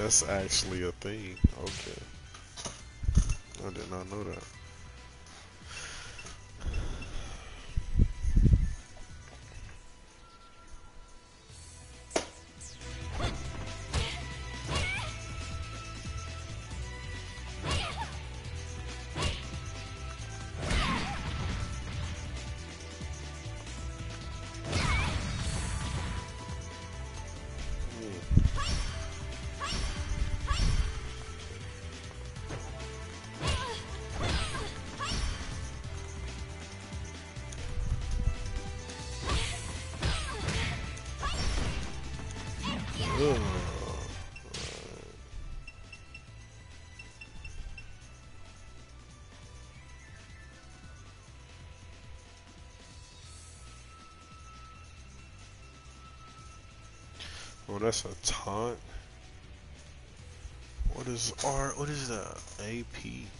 That's actually a thing. Okay. I did not know that. Oh, that's a taunt. What is R? What is the AP?